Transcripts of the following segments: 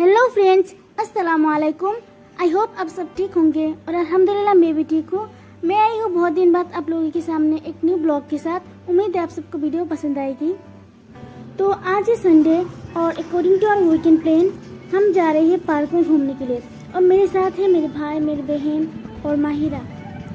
Hello friends अस्सलाम वालेकुम I hope आप सब ठीक होंगे और अल्हम्दुलिल्लाह मैं भी ठीक हूँ। मैं आई हूँ बहुत दिन बाद आप लोगों के सामने एक न्यू ब्लॉग के साथ। उम्मीद है आप सबको वीडियो पसंद आएगी। तो आज है संडे और according to our weekend plan हम जा रहे हैं पार्क में घूमने के लिए। और मेरे साथ है मेरे भाई, मेरी बहन और माहिरा।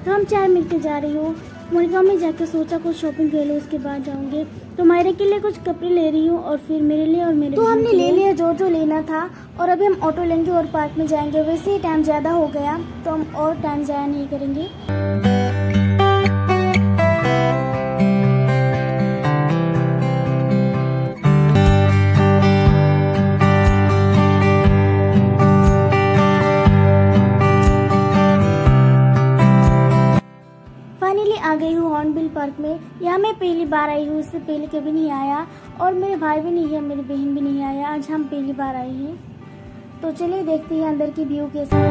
तो हम चार मिलकर जा रही हूँ। मुरगांव में जाकर सोचा कुछ शॉपिंग कर लो उसके बाद जाऊँगे। तो मायरे के लिए कुछ कपड़े ले रही हूँ और फिर मेरे लिए और मेरे तो हमने ले लिया जो जो लेना था और अभी हम ऑटो लेंगे और पार्क में जाएँगे। वैसे ही टाइम ज़्यादा हो गया तो हम और टाइम ज़्यादा नहीं करेंगे। पहली बार आई हूँ, इससे पहले कभी नहीं आया और मेरे भाई भी नहीं है, मेरी बहन भी नहीं आया। आज हम पहली बार आए हैं। तो चलिए देखते हैं अंदर की व्यू कैसा है।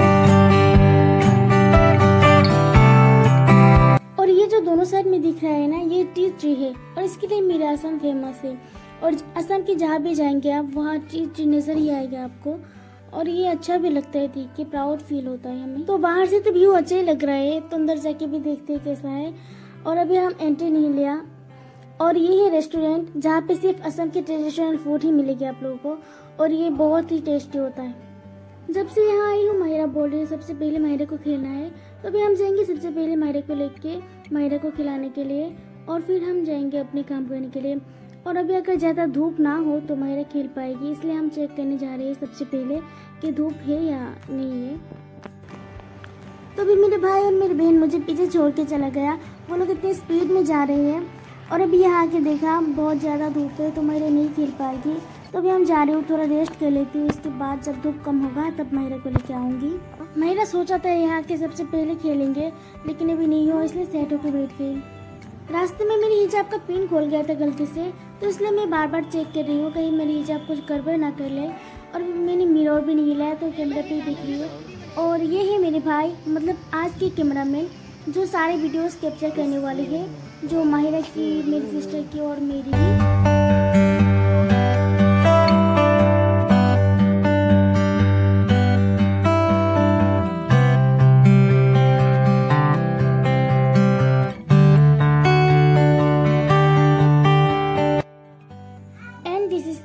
और ये जो दोनों साइड में दिख रहा है ना, ये टी ट्री है और इसके लिए मेरा असम फ़ेमस है। और असम के जहाँ भी जाएँगे आप, वहाँ टी ट्री नज़र ही आएगा आपको। और ये अच्छा भी लगता है देख के प्राउड फील होता है हमें। तो बाहर से तो व्यू अच्छा ही लग रहा है तो अंदर जाके भी देखते हैं कैसा है। और अभी हम एंट्री नहीं लिया। और ये है रेस्टोरेंट जहाँ पे सिर्फ़ असम के ट्रेडिशनल फ़ूड ही मिलेगी आप लोगों को, और ये बहुत ही टेस्टी होता है। जब से यहाँ आई हूँ, माहिरा बोल रही है, सबसे पहले माहिरा को खेलना है। तो अभी हम जाएँगे सबसे पहले माहिरा को लेके, माहिरा को खिलाने के लिए, और फिर हम जाएँगे अपने काम करने के लिए। और अभी अगर ज़्यादा धूप ना हो तो माहिरा खेल पाएगी, इसलिए हम चेक करने जा रहे हैं सबसे पहले कि धूप है या नहीं है। तो अभी मेरे भाई और मेरी बहन मुझे पीछे छोड़ के चला गया। वो लोग इतनी स्पीड में जा रहे हैं। और अभी यहाँ आके देखा, बहुत ज़्यादा धूप है तो मेरे नहीं खेल पाएगी। तो अभी हम जा रहे हो, थोड़ा रेस्ट कर लेती हूँ। उसके बाद जब धूप कम होगा, तब महिरा को लेके आऊँगी। महिरा सोचा था यहाँ के सबसे पहले खेलेंगे, लेकिन अभी नहीं हो इसलिए सेट होकर बैठ गई। रास्ते में मेरी हिजाब का पिन खोल गया था गलती से तो इसलिए मैं बार बार चेक कर रही हूँ, कहीं मेरी हिजाब कुछ गड़बड़ ना कर ले। और मैंने मिरर भी नहीं हिलाया तो कैमरा पे ही देख रही है। और ये है मेरे भाई मतलब आज के कैमरामैन जो सारे वीडियोस कैप्चर करने वाले हैं। जो माहिरा की, मेरी सिस्टर की और मेरी।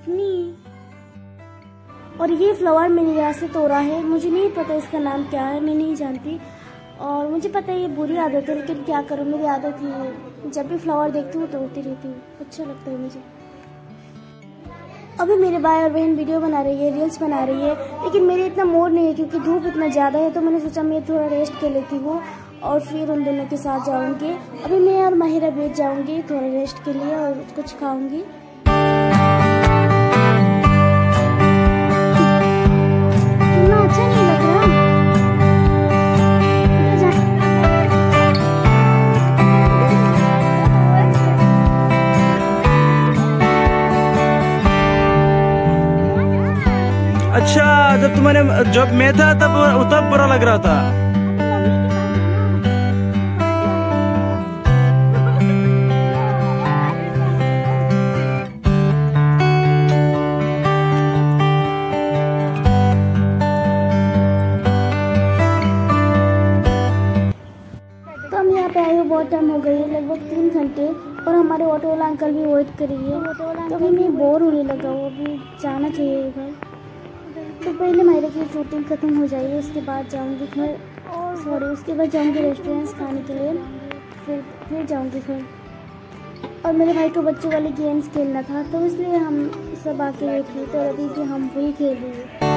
भी और ये फ्लावर मैंने यहाँ से तोड़ा है। मुझे नहीं पता इसका नाम क्या है, मैं नहीं जानती। और मुझे पता है ये बुरी आदत है, लेकिन क्या करूँ? मेरी आदत ही है। जब भी फ्लावर देखती हूँ तोड़ती रहती हूँ। अच्छा लगता है मुझे। अभी मेरे भाई और बहन वीडियो बना रही है रील्स बना रही है, लेकिन मेरे इतना मूड नहीं है क्योंकि धूप इतना ज़्यादा है तो मैंने सोचा मैं थोड़ा रेस्ट कर लेती हूँ और फिर उन दोनों के साथ जाऊँगी। अभी मैं और माहिरा बेच जाऊँगी, थोड़ा रेस्ट के लिए और कुछ खाऊँगी। अच्छा जब तुम्हारे, जब मैं था, तब तब बुरा लग रहा था। तो पे आए बहुत टाइम हो गई है, लगभग तीन घंटे, और हमारे ऑटो वाला अंकल भी वेट कर रही है। तो अभी मैं बोर होने लगा वो अभी जाना चाहिए घर तो पहले मेरे की शूटिंग खत्म हो जाएगी, उसके बाद जाऊँगी घर सॉरी उसके बाद जाऊँगी रेस्टोरेंट्स खाने के लिए, फिर फिर जाऊँगी घर और मेरे भाई को बच्चों वाले गेम्स खेलना था तो इसलिए हम सब आके किए तो अभी कि हम वही खेल रहे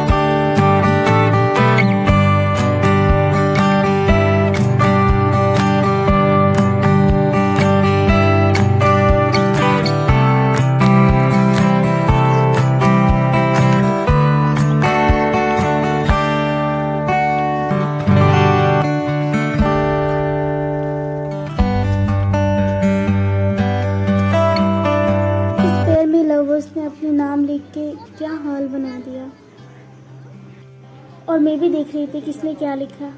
अपने नाम लिख के क्या हाल बना दिया। और मैं भी देख रही थी किसने क्या लिखा।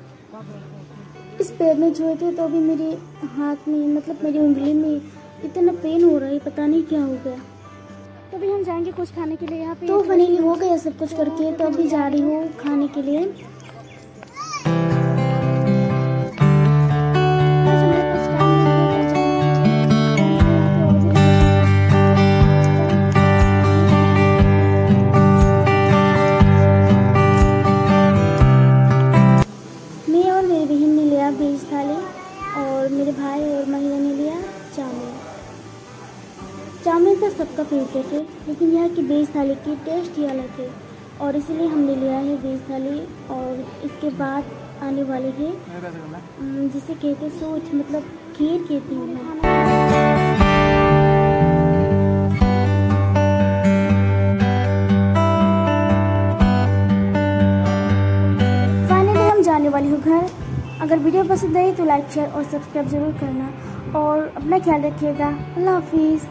इस पैर में छुए थे तो अभी मेरे हाथ में मतलब मेरी उंगली में इतना पेन हो रहा है पता नहीं क्या हो गया। तो अभी हम जाएँगे कुछ खाने के लिए यहाँ पे? तो फाइनली हो गया सब कुछ करके तो अभी जा रही हूँ खाने के लिए। चाउमीन तो सबका फेवरेट है लेकिन यहाँ की वेज थाली की टेस्ट ही अलग है। और इसलिए हमने लिया है वेज थाली, और इसके बाद आने वाले है जिसे कहते सोच मतलब खीर कहती हूँ। हम जाने वाली हूँ घर। अगर वीडियो पसंद आई तो लाइक शेयर और सब्सक्राइब ज़रूर करना। और अपना ख्याल रखिएगा। अल्लाह हाफिज़।